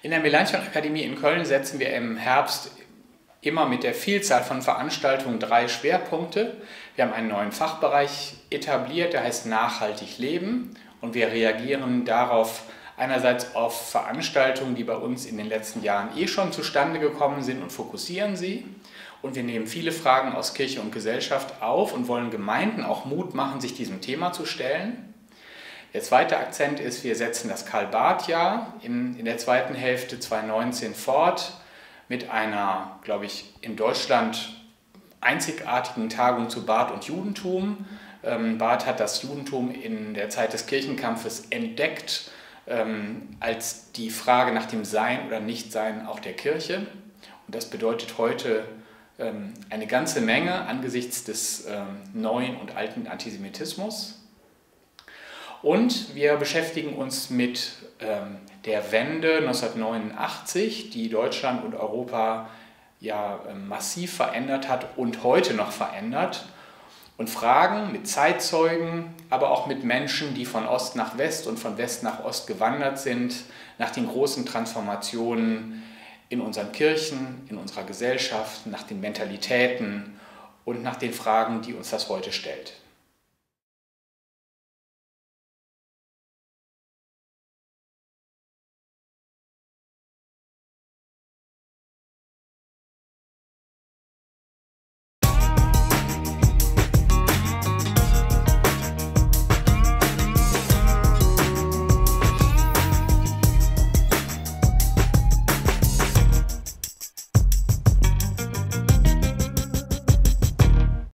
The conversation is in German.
In der Melanchthon Akademie in Köln setzen wir im Herbst immer mit der Vielzahl von Veranstaltungen drei Schwerpunkte. Wir haben einen neuen Fachbereich etabliert, der heißt Nachhaltig Leben und wir reagieren darauf einerseits auf Veranstaltungen, die bei uns in den letzten Jahren eh schon zustande gekommen sind und fokussieren sie. Und wir nehmen viele Fragen aus Kirche und Gesellschaft auf und wollen Gemeinden auch Mut machen, sich diesem Thema zu stellen. Der zweite Akzent ist, wir setzen das Karl-Barth-Jahr in, in der zweiten Hälfte 2019 fort mit einer, glaube ich, in Deutschland einzigartigen Tagung zu Barth und Judentum. Ähm, Barth hat das Judentum in der Zeit des Kirchenkampfes entdeckt ähm, als die Frage nach dem Sein oder Nichtsein auch der Kirche. Und das bedeutet heute ähm, eine ganze Menge angesichts des neuen und alten Antisemitismus. Und wir beschäftigen uns mit ähm, der Wende 1989, die Deutschland und Europa ja ähm, massiv verändert hat und heute noch verändert. Und fragen mit Zeitzeugen, aber auch mit Menschen, die von Ost nach West und von West nach Ost gewandert sind, nach den großen Transformationen in unseren Kirchen, in unserer Gesellschaft, nach den Mentalitäten und nach den Fragen, die uns das heute stellt.